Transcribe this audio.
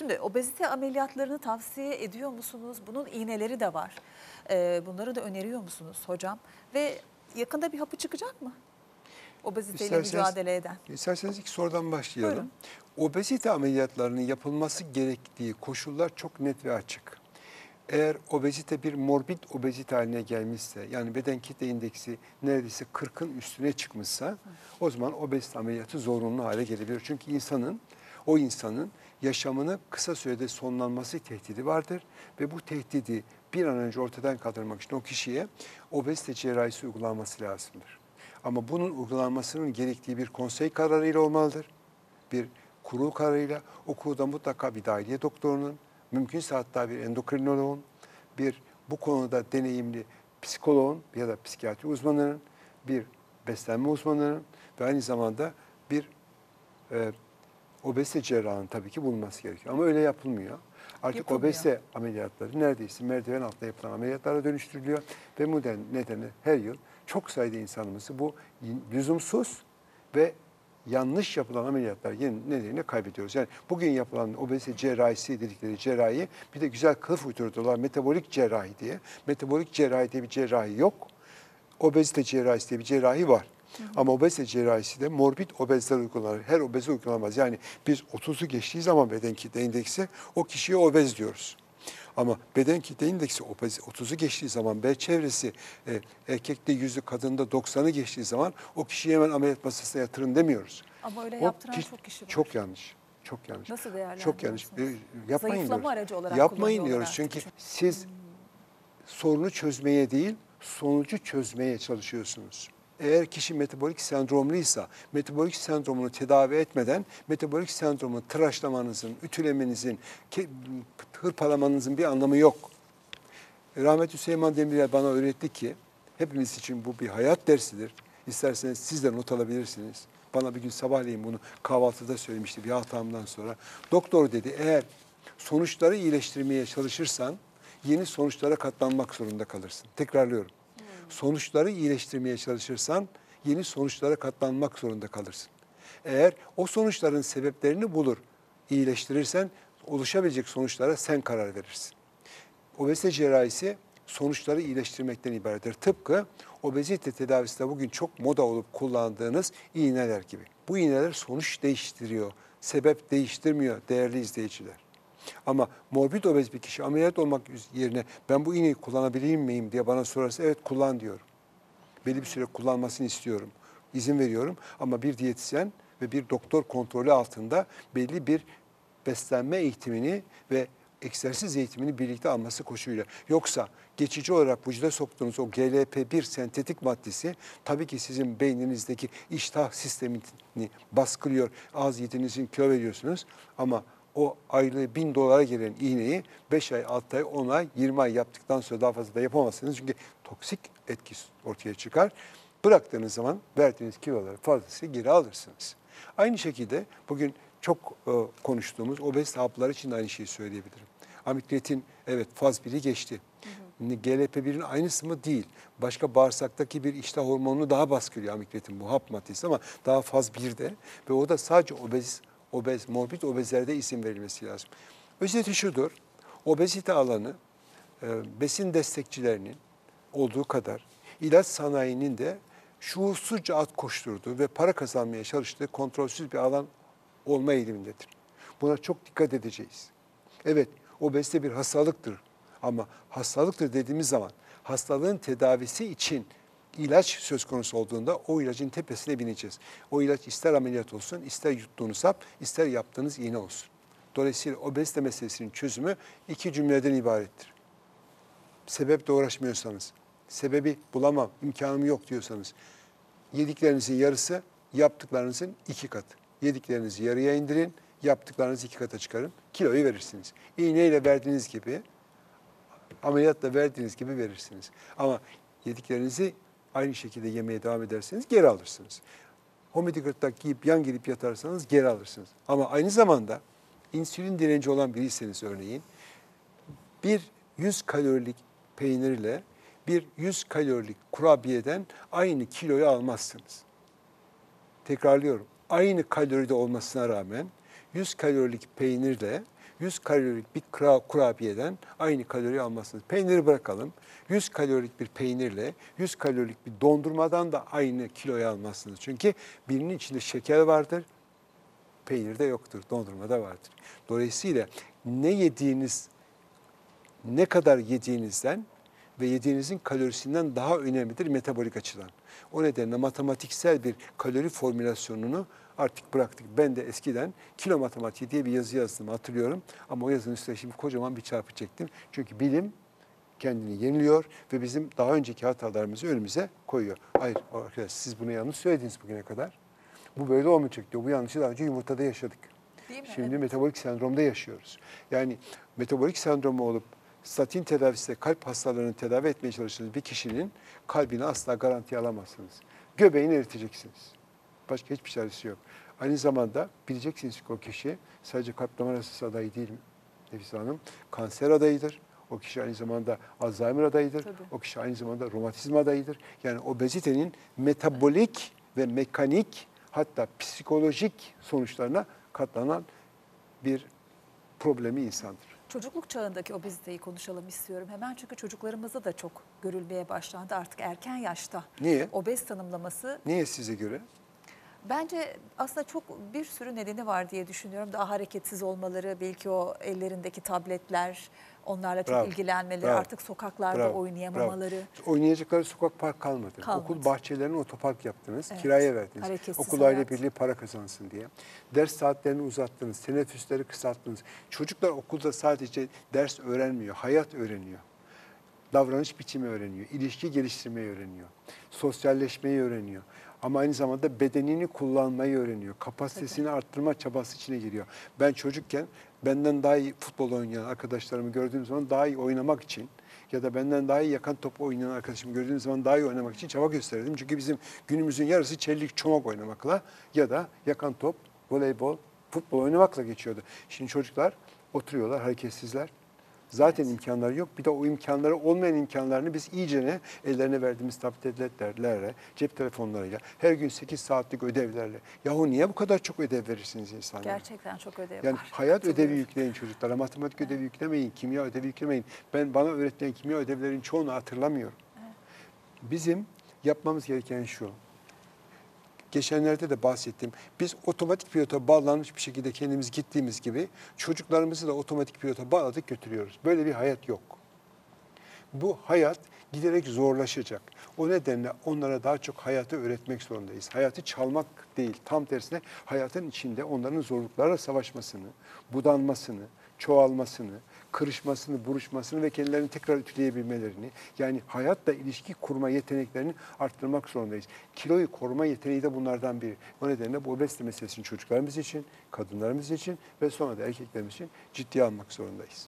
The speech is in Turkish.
Şimdi obezite ameliyatlarını tavsiye ediyor musunuz? Bunun iğneleri de var. Ee, bunları da öneriyor musunuz hocam? Ve yakında bir hapı çıkacak mı? Obeziteyle İsterseniz- mücadele eden. İsterseniz ilk sorudan başlayalım. Buyurun. Obezite ameliyatlarının yapılması gerektiği koşullar çok net ve açık. Eğer obezite bir morbid obezite haline gelmişse, yani beden kitle indeksi neredeyse 40'ın üstüne çıkmışsa, o zaman obezite ameliyatı zorunlu hale gelebilir. Çünkü insanın, o insanın yaşamını kısa sürede sonlanması tehdidi vardır ve bu tehdidi bir an önce ortadan kaldırmak için o kişiye obezite cerrahisi uygulanması lazımdır. Ama bunun uygulanmasının gerektiği bir konsey kararıyla olmalıdır. Bir kurul kararıyla o kurulda mutlaka bir dahiliye doktorunun, mümkünse hatta bir endokrinoloğun, bir bu konuda deneyimli psikoloğun ya da psikiyatri uzmanının, bir beslenme uzmanının ve aynı zamanda bir e, obezite cerrahının tabii ki bulunması gerekiyor. Ama öyle yapılmıyor. Artık Yapılmıyor. obezite ameliyatları neredeyse merdiven altında yapılan ameliyatlara dönüştürülüyor ve bu nedenle her yıl çok sayıda insanımızı bu lüzumsuz ve yanlış yapılan ameliyatlar nedeniyle kaybediyoruz. Yani bugün yapılan obezite cerrahisi dedikleri cerrahi bir de güzel kılıf uydurdular metabolik cerrahi diye. Metabolik cerrahi diye bir cerrahi yok. Obezite cerrahisi diye bir cerrahi var. Ama obezite cerrahisi de morbid obezler uygulanır. Her obez uygulanmaz. Yani biz 30'u geçtiği zaman beden kitle indeksi o kişiye obez diyoruz. Ama beden kitle indeksi obez 30'u geçtiği zaman bel çevresi e, erkekte yüzü kadında 90'ı geçtiği zaman o kişiyi hemen ameliyat masasına yatırın demiyoruz. Ama öyle O yaptıran kişi- çok kişi var. Çok yanlış. Çok yanlış. Nasıl Çok yanlış. E, değerlendiriyorsunuz? yapmayın Zayıflama diyoruz. aracı olarak Yapmayın diyoruz çünkü artık. siz sorunu çözmeye değil, sonucu çözmeye çalışıyorsunuz. Eğer kişi metabolik sendromluysa, metabolik sendromunu tedavi etmeden metabolik sendromu tıraşlamanızın, ütülemenizin, hırpalamanızın bir anlamı yok. Rahmetli Süleyman Demirel bana öğretti ki hepimiz için bu bir hayat dersidir. İsterseniz siz de not alabilirsiniz. Bana bir gün sabahleyin bunu kahvaltıda söylemişti bir hatamdan sonra. Doktor dedi eğer sonuçları iyileştirmeye çalışırsan yeni sonuçlara katlanmak zorunda kalırsın. Tekrarlıyorum. Sonuçları iyileştirmeye çalışırsan yeni sonuçlara katlanmak zorunda kalırsın. Eğer o sonuçların sebeplerini bulur, iyileştirirsen oluşabilecek sonuçlara sen karar verirsin. Obezite cerrahisi sonuçları iyileştirmekten ibarettir. Tıpkı obezite tedavisinde bugün çok moda olup kullandığınız iğneler gibi. Bu iğneler sonuç değiştiriyor, sebep değiştirmiyor değerli izleyiciler. Ama morbid obez bir kişi ameliyat olmak yerine ben bu iğneyi kullanabilir miyim diye bana sorarsa evet kullan diyorum. Belli bir süre kullanmasını istiyorum. İzin veriyorum ama bir diyetisyen ve bir doktor kontrolü altında belli bir beslenme eğitimini ve egzersiz eğitimini birlikte alması koşuluyla. Yoksa geçici olarak vücuda soktuğunuz o GLP-1 sentetik maddesi tabii ki sizin beyninizdeki iştah sistemini baskılıyor. Az yediğinizin kilo veriyorsunuz ama o aylığı bin dolara gelen iğneyi 5 ay, 6 ay, 10 ay, 20 ay yaptıktan sonra daha fazla da yapamazsınız. Çünkü toksik etkisi ortaya çıkar. Bıraktığınız zaman verdiğiniz kiloları fazlasıyla geri alırsınız. Aynı şekilde bugün çok e, konuştuğumuz obez haplar için aynı şeyi söyleyebilirim. Amikretin evet faz 1'i geçti. GLP-1'in aynısı mı? Değil. Başka bağırsaktaki bir iştah hormonunu daha baskılıyor amikretin bu hap maddesi ama daha faz 1'de ve o da sadece obez, obez, morbid obezlerde isim verilmesi lazım. Özeti şudur, obezite alanı e, besin destekçilerinin olduğu kadar ilaç sanayinin de şuursuzca at koşturduğu ve para kazanmaya çalıştığı kontrolsüz bir alan olma eğilimindedir. Buna çok dikkat edeceğiz. Evet, obezite bir hastalıktır ama hastalıktır dediğimiz zaman hastalığın tedavisi için ilaç söz konusu olduğunda o ilacın tepesine bineceğiz. O ilaç ister ameliyat olsun, ister yuttuğunuz hap, ister yaptığınız iğne olsun. Dolayısıyla obezite meselesinin çözümü iki cümleden ibarettir. Sebeple uğraşmıyorsanız, sebebi bulamam, imkanım yok diyorsanız, yediklerinizin yarısı yaptıklarınızın iki katı. Yediklerinizi yarıya indirin, yaptıklarınızı iki kata çıkarın, kiloyu verirsiniz. İğneyle verdiğiniz gibi, ameliyatla verdiğiniz gibi verirsiniz. Ama yediklerinizi aynı şekilde yemeye devam ederseniz geri alırsınız. Homedi gırtlak giyip yan gelip yatarsanız geri alırsınız. Ama aynı zamanda insülin direnci olan biriyseniz örneğin bir 100 kalorilik peynirle bir 100 kalorilik kurabiyeden aynı kiloyu almazsınız. Tekrarlıyorum. Aynı kaloride olmasına rağmen 100 kalorilik peynirle 100 kalorilik bir kura- kurabiyeden aynı kalori almazsınız. Peyniri bırakalım. 100 kalorilik bir peynirle 100 kalorilik bir dondurmadan da aynı kiloyu almazsınız. Çünkü birinin içinde şeker vardır, peynirde yoktur, dondurmada vardır. Dolayısıyla ne yediğiniz, ne kadar yediğinizden ve yediğinizin kalorisinden daha önemlidir metabolik açıdan. O nedenle matematiksel bir kalori formülasyonunu artık bıraktık. Ben de eskiden kilo matematiği diye bir yazı yazdım hatırlıyorum. Ama o yazının üstüne şimdi kocaman bir çarpı çektim. Çünkü bilim kendini yeniliyor ve bizim daha önceki hatalarımızı önümüze koyuyor. Hayır arkadaş siz bunu yanlış söylediniz bugüne kadar. Bu böyle olmayacak diyor. Bu yanlışı daha önce yumurtada yaşadık. Değil mi? Şimdi Evet. metabolik sendromda yaşıyoruz. Yani metabolik sendromu olup statin tedavisiyle kalp hastalarını tedavi etmeye çalıştığınız bir kişinin kalbini asla garantiye alamazsınız. Göbeğini eriteceksiniz. Başka hiçbir çaresi yok. Aynı zamanda bileceksiniz ki o kişi sadece kalp damar hastası adayı değil Nefise Hanım. Kanser adayıdır. O kişi aynı zamanda Alzheimer adayıdır. Tabii. O kişi aynı zamanda romatizma adayıdır. Yani obezitenin metabolik ve mekanik hatta psikolojik sonuçlarına katlanan bir problemi insandır. Çocukluk çağındaki obeziteyi konuşalım istiyorum hemen çünkü çocuklarımızda da çok görülmeye başlandı artık erken yaşta. Niye? Obez tanımlaması Niye size göre? Bence aslında çok bir sürü nedeni var diye düşünüyorum. Daha hareketsiz olmaları, belki o ellerindeki tabletler, onlarla çok Bravo, ilgilenmeleri, bravo, artık sokaklarda Bravo, oynayamamaları. bravo. Oynayacakları sokak park kalmadı. Kalmadı. Okul bahçelerine otopark yaptınız, Evet. kiraya verdiniz. Hareketsiz Okul aile birliği para kazansın diye. Ders saatlerini uzattınız, teneffüsleri kısalttınız. Çocuklar okulda sadece ders öğrenmiyor, hayat öğreniyor. Davranış biçimi öğreniyor, ilişki geliştirmeyi öğreniyor, sosyalleşmeyi öğreniyor. Ama aynı zamanda bedenini kullanmayı öğreniyor. Kapasitesini arttırma çabası içine giriyor. Ben çocukken benden daha iyi futbol oynayan arkadaşlarımı gördüğüm zaman daha iyi oynamak için ya da benden daha iyi yakan top oynayan arkadaşımı gördüğüm zaman daha iyi oynamak için çaba gösterirdim. Çünkü bizim günümüzün yarısı çelik çomak oynamakla ya da yakan top, voleybol, futbol oynamakla geçiyordu. Şimdi çocuklar oturuyorlar hareketsizler. Zaten imkanları yok. Bir de o imkanları olmayan imkanlarını biz iyicene ellerine verdiğimiz tabletlerle, cep telefonlarıyla, her gün 8 saatlik ödevlerle. Yahu niye bu kadar çok ödev verirsiniz insanlara? Gerçekten çok ödev Yani var. hayat ödevi Katılıyorum. yükleyin çocuklara. Matematik ödevi yüklemeyin, kimya ödevi yüklemeyin. Ben bana öğretilen kimya ödevlerinin çoğunu hatırlamıyorum. Bizim yapmamız gereken şu. Geçenlerde de bahsettim. Biz otomatik pilota bağlanmış bir şekilde kendimiz gittiğimiz gibi çocuklarımızı da otomatik pilota bağladık götürüyoruz. Böyle bir hayat yok. Bu hayat giderek zorlaşacak. O nedenle onlara daha çok hayatı öğretmek zorundayız. Hayatı çalmak değil, tam tersine hayatın içinde onların zorluklarla savaşmasını, budanmasını, çoğalmasını, kırışmasını, buruşmasını ve kendilerini tekrar ütüleyebilmelerini, yani hayatla ilişki kurma yeteneklerini arttırmak zorundayız. Kiloyu koruma yeteneği de bunlardan biri. O nedenle bu obezite meselesini çocuklarımız için, kadınlarımız için ve sonra da erkeklerimiz için ciddiye almak zorundayız.